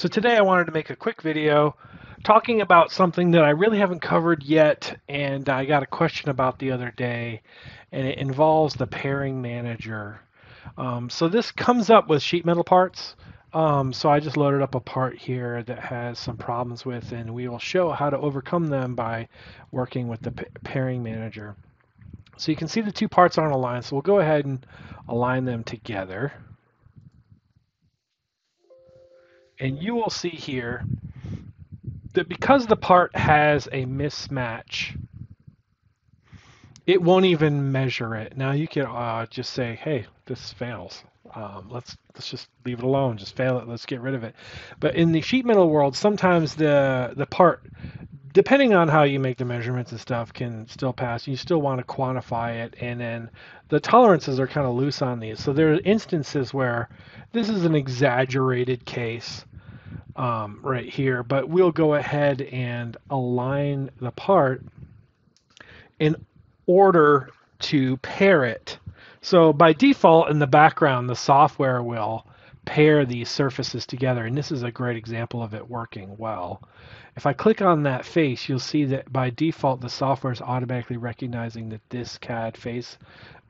So today I wanted to make a quick video talking about something that I really haven't covered yet and I got a question about the other day and it involves the pairing manager. Um, so this comes up with sheet metal parts. Um, so I just loaded up a part here that has some problems with and we will show how to overcome them by working with the pairing manager. So you can see the two parts aren't aligned so we'll go ahead and align them together. And you will see here that because the part has a mismatch, it won't even measure it. Now you can uh, just say, hey, this fails. Um, let's let's just leave it alone. Just fail it. Let's get rid of it. But in the sheet metal world, sometimes the the part, depending on how you make the measurements and stuff, can still pass. You still want to quantify it, and then the tolerances are kind of loose on these. So there are instances where this is an exaggerated case um, right here, but we'll go ahead and align the part in order to pair it. So by default in the background, the software will pair these surfaces together, and this is a great example of it working well. If I click on that face, you'll see that by default, the software is automatically recognizing that this CAD face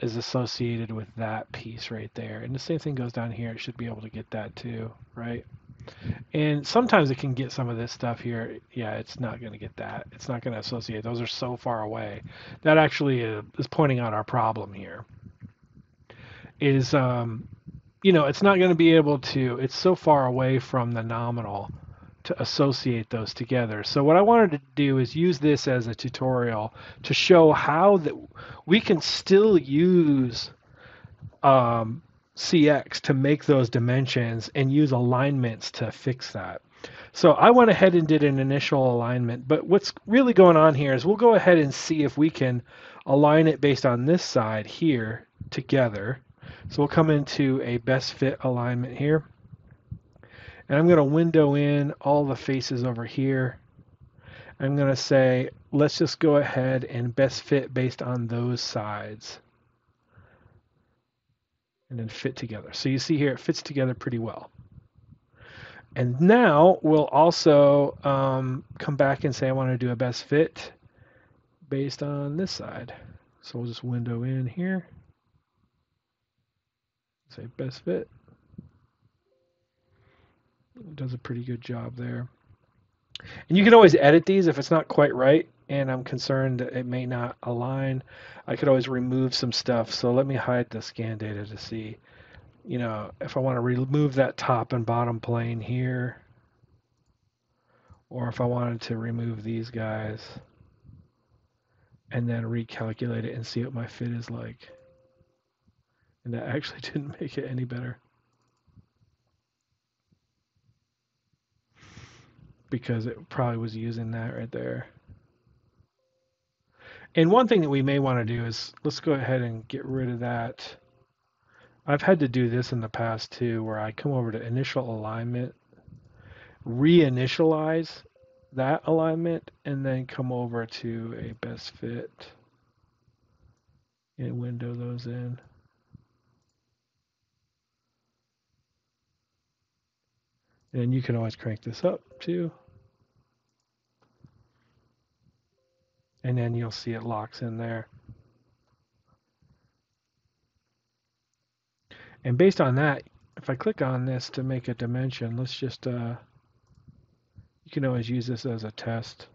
is associated with that piece right there. And the same thing goes down here. It should be able to get that too, right? And sometimes it can get some of this stuff here. Yeah, it's not going to get that. It's not going to associate. Those are so far away. That actually is, is pointing out our problem here. Is, um, you know, it's not going to be able to, it's so far away from the nominal to associate those together. So what I wanted to do is use this as a tutorial to show how that we can still use um, CX to make those dimensions and use alignments to fix that. So I went ahead and did an initial alignment, but what's really going on here is we'll go ahead and see if we can align it based on this side here together. So we'll come into a best fit alignment here. And I'm going to window in all the faces over here. I'm going to say, let's just go ahead and best fit based on those sides and then fit together. So you see here it fits together pretty well. And now we'll also um, come back and say I want to do a best fit based on this side. So we'll just window in here. Say best fit. It does a pretty good job there. And you can always edit these if it's not quite right and I'm concerned that it may not align. I could always remove some stuff. So let me hide the scan data to see, you know, if I want to remove that top and bottom plane here, or if I wanted to remove these guys and then recalculate it and see what my fit is like. And that actually didn't make it any better. Because it probably was using that right there. And one thing that we may want to do is let's go ahead and get rid of that. I've had to do this in the past too, where I come over to initial alignment, reinitialize that alignment, and then come over to a best fit and window those in. And you can always crank this up too. And then you'll see it locks in there. And based on that, if I click on this to make a dimension, let's just, uh, you can always use this as a test.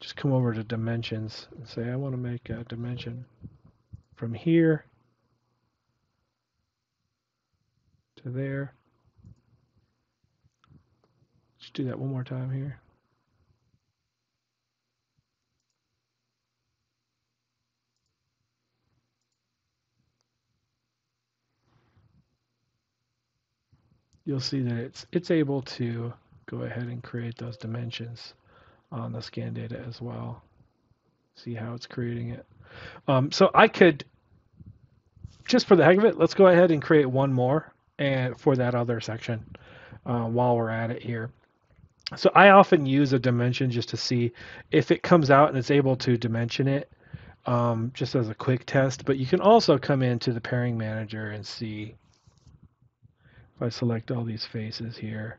Just come over to dimensions and say, I want to make a dimension from here to there. Let's do that one more time here. You'll see that it's it's able to go ahead and create those dimensions on the scan data as well. See how it's creating it. Um, so I could, just for the heck of it, let's go ahead and create one more and for that other section uh, while we're at it here. So I often use a dimension just to see if it comes out and it's able to dimension it um, just as a quick test. But you can also come into the pairing manager and see if I select all these faces here,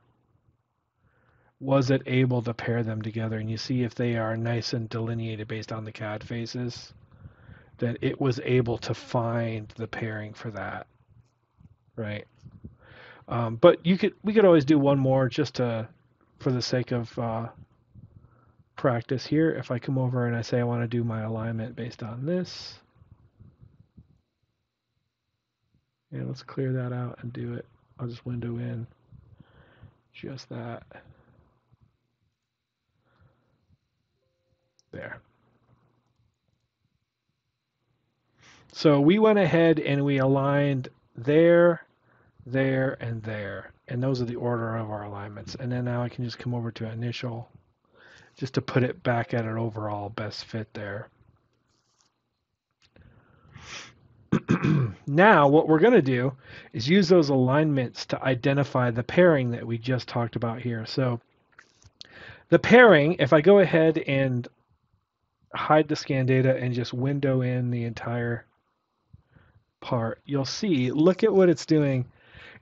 was it able to pair them together? And you see if they are nice and delineated based on the CAD faces, that it was able to find the pairing for that, right? Um, but you could we could always do one more just to for the sake of uh, practice here. If I come over and I say I want to do my alignment based on this, and let's clear that out and do it. I'll just window in just that. There. So we went ahead and we aligned there, there, and there. And those are the order of our alignments. And then now I can just come over to initial just to put it back at an overall best fit there. now what we're going to do is use those alignments to identify the pairing that we just talked about here. So the pairing, if I go ahead and hide the scan data and just window in the entire part, you'll see, look at what it's doing.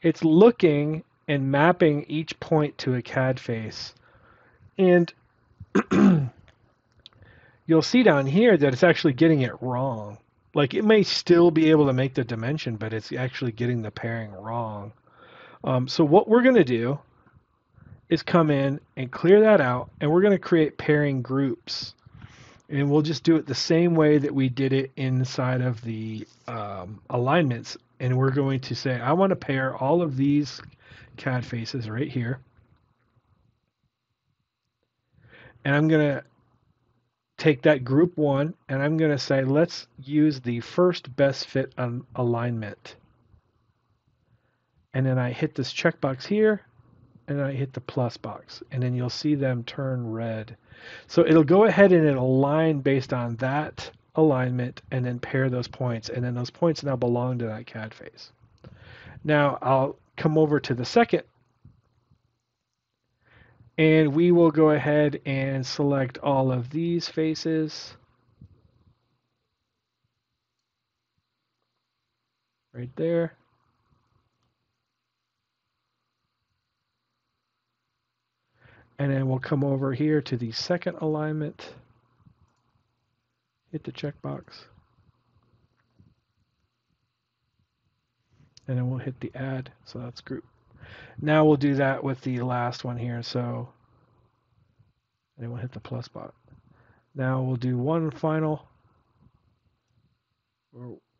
It's looking and mapping each point to a CAD face. And you'll see down here that it's actually getting it wrong. Like it may still be able to make the dimension, but it's actually getting the pairing wrong. Um, so what we're going to do is come in and clear that out, and we're going to create pairing groups. And we'll just do it the same way that we did it inside of the um, alignments. And we're going to say, I want to pair all of these CAD faces right here. And I'm going to take that group one and I'm going to say, let's use the first best fit alignment. And then I hit this checkbox here and I hit the plus box and then you'll see them turn red. So it'll go ahead and it'll align based on that alignment and then pair those points and then those points now belong to that CAD face. Now I'll come over to the second and we will go ahead and select all of these faces. Right there. And then we'll come over here to the second alignment. Hit the checkbox. And then we'll hit the add. So that's group now we'll do that with the last one here. So, we'll hit the plus button. Now we'll do one final.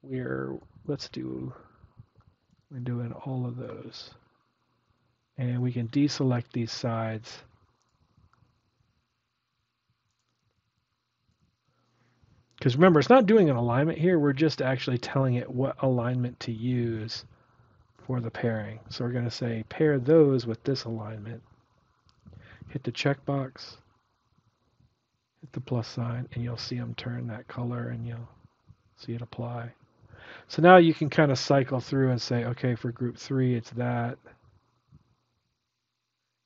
We're let's do. We're doing all of those, and we can deselect these sides. Because remember, it's not doing an alignment here. We're just actually telling it what alignment to use for the pairing. So we're going to say pair those with this alignment. Hit the checkbox, hit the plus sign, and you'll see them turn that color and you'll see it apply. So now you can kind of cycle through and say, okay, for group three, it's that.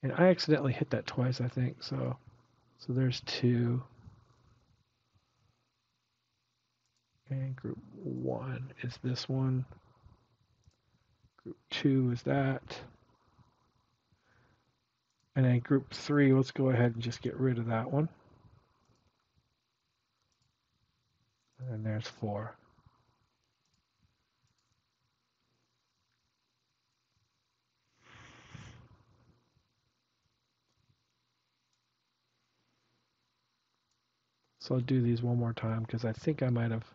And I accidentally hit that twice, I think. So, so there's two. And group one is this one. Group two is that. And then group three, let's go ahead and just get rid of that one. And there's four. So I'll do these one more time because I think I might have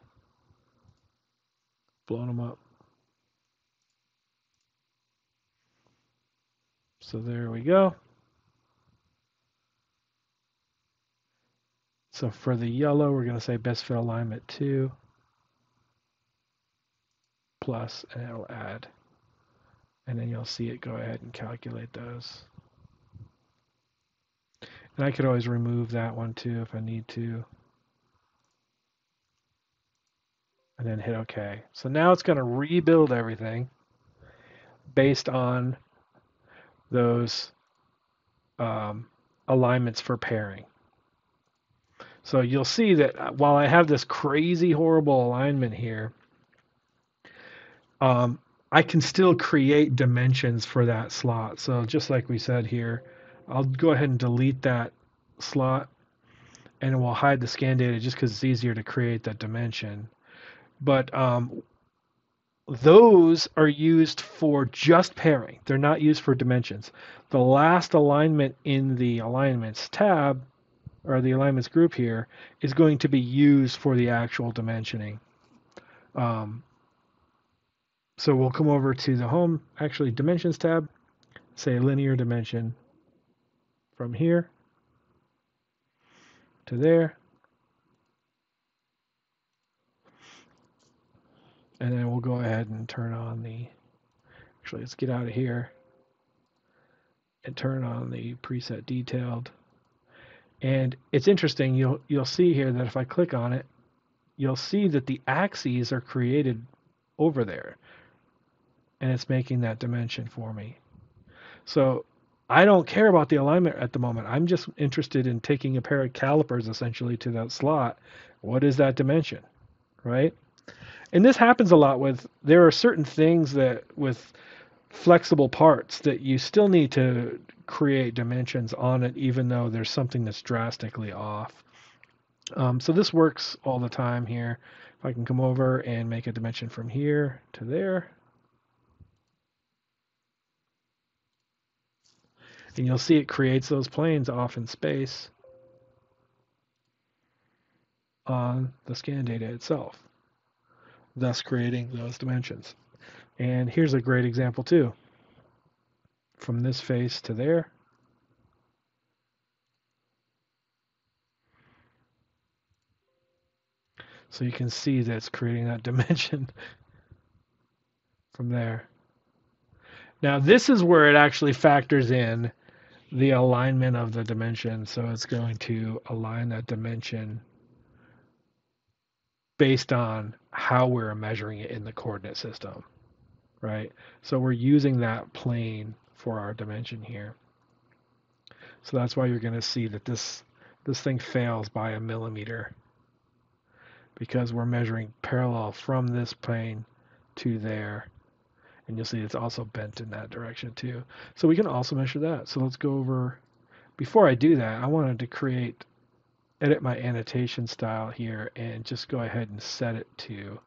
blown them up. So there we go. So for the yellow, we're going to say best fit alignment 2 plus, and it'll add. And then you'll see it go ahead and calculate those. And I could always remove that one too if I need to. And then hit OK. So now it's going to rebuild everything based on those um, alignments for pairing. So you'll see that uh, while I have this crazy horrible alignment here, um, I can still create dimensions for that slot. So just like we said here, I'll go ahead and delete that slot and we'll hide the scan data just because it's easier to create that dimension. But um, those are used for just pairing. They're not used for dimensions. The last alignment in the alignments tab or the alignments group here is going to be used for the actual dimensioning. Um, so we'll come over to the home, actually dimensions tab, say linear dimension from here to there. And then we'll go ahead and turn on the, actually let's get out of here and turn on the preset detailed. And it's interesting, you'll, you'll see here that if I click on it, you'll see that the axes are created over there. And it's making that dimension for me. So I don't care about the alignment at the moment. I'm just interested in taking a pair of calipers essentially to that slot. What is that dimension? Right? And this happens a lot with there are certain things that with flexible parts that you still need to create dimensions on it, even though there's something that's drastically off. Um, so this works all the time here. If I can come over and make a dimension from here to there. And you'll see it creates those planes off in space on the scan data itself, thus creating those dimensions. And here's a great example too. From this face to there. So you can see that it's creating that dimension from there. Now this is where it actually factors in the alignment of the dimension. So it's going to align that dimension based on how we're measuring it in the coordinate system right? So we're using that plane for our dimension here. So that's why you're going to see that this this thing fails by a millimeter because we're measuring parallel from this plane to there. And you'll see it's also bent in that direction too. So we can also measure that. So let's go over, before I do that, I wanted to create, edit my annotation style here and just go ahead and set it to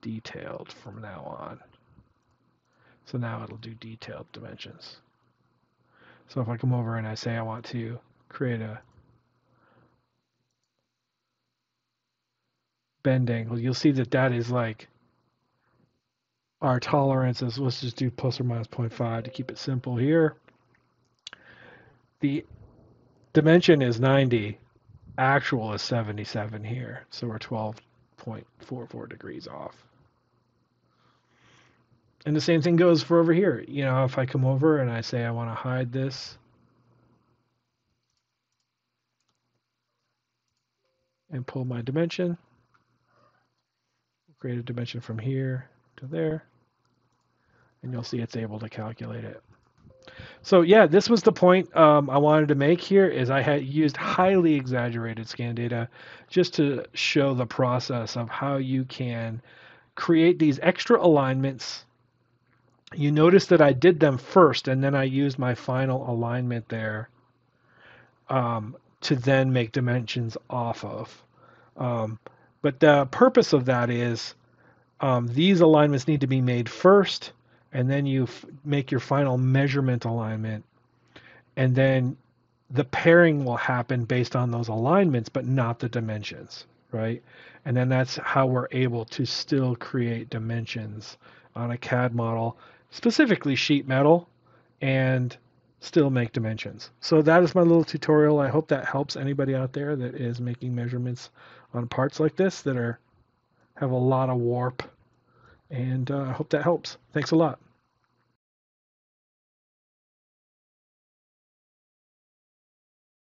detailed from now on. So now it'll do detailed dimensions. So if I come over and I say I want to create a bend angle, you'll see that that is like our tolerance is, let's just do plus or minus 0.5 to keep it simple here. The dimension is 90, actual is 77 here, so we're 12.44 degrees off. And the same thing goes for over here. You know, if I come over and I say I want to hide this and pull my dimension, create a dimension from here to there, and you'll see it's able to calculate it. So yeah, this was the point um, I wanted to make here is I had used highly exaggerated scan data just to show the process of how you can create these extra alignments you notice that I did them first and then I used my final alignment there um, to then make dimensions off of. Um, but the purpose of that is um, these alignments need to be made first and then you f- make your final measurement alignment and then the pairing will happen based on those alignments but not the dimensions right and then that's how we're able to still create dimensions on a CAD model specifically sheet metal, and still make dimensions. So that is my little tutorial. I hope that helps anybody out there that is making measurements on parts like this that are have a lot of warp. And uh, I hope that helps. Thanks a lot.